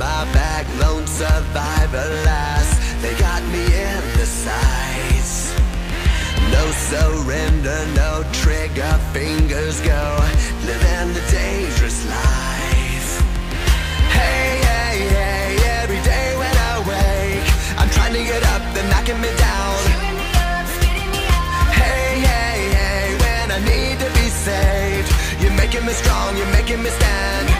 my back, lone survivor last. They got me in the sights. No surrender, no trigger, fingers go. Living the dangerous life. Hey, hey, hey, every day when I wake, I'm trying to get up, they're knocking me down. Hey, hey, hey, when I need to be saved, you're making me strong, you're making me stand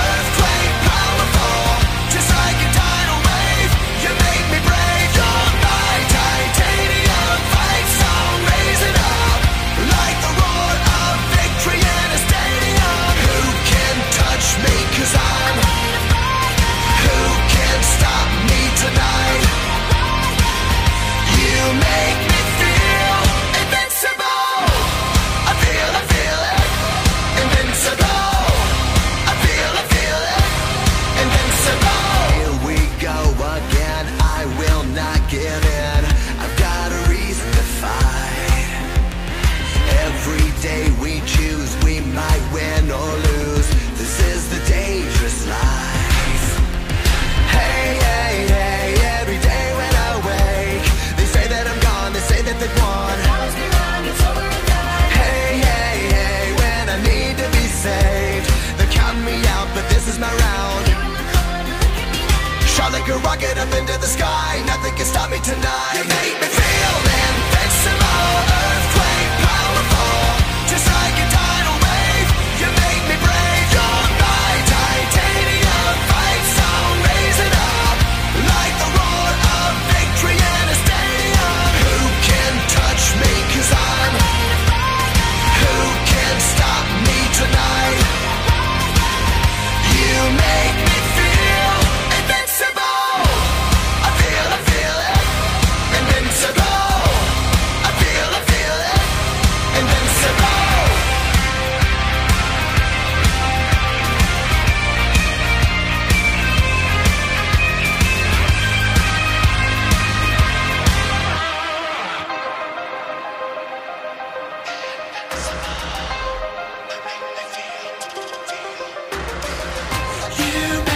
sky. Nothing can stop me tonight. you